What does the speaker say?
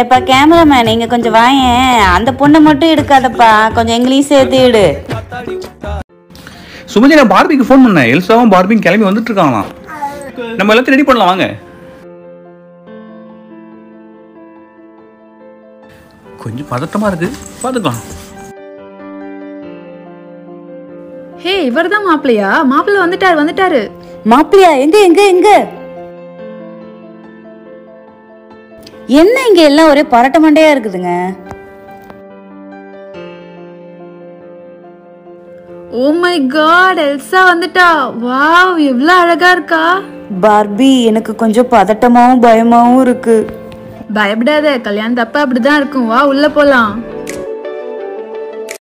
ஏப்பா கேமராமேன் நீங்க கொஞ்சம் வாயேன். அந்த பொண்ணை மட்டும் எடுக்காதப்பா. கொஞ்சம் எங்களையும் சேர்த்து எடு சுமதி நான் பார்பிக்கு ஃபோன் பண்ணேன். எல்சாவும் பார்பியும் கிளம்பி வந்துட்டு இருக்காங்களாம் நம்ம எல்லாத்தையும் ரெடி பண்ணலாம் வாங்க. கொஞ்சம் பதட்டமா இருக்கு. பார்த்துக்கலாம். ஹே இவர்தான் மாப்பிள்ளையா? மாப்பிள்ளை வந்துட்டாரு வந்துட்டாரு. மாப்பிள்ளையா? எங்க எங்க எங்க? என்ன இங்க எல்லாம் ஒரே பரட்ட மண்டையா இருக்குதுங்க? ஓ மை காட் எல்சா வந்துட்டா. வாவ் எவ்வளவு அழகா இருக்கா. பார்பி எனக்கு கொஞ்சம் பதட்டமாவும் பயமாவும் இருக்கு. பயப்படாத கல்யாணம் தப்ப அப்படிதான் இருக்கும். வா உள்ள போலாம்.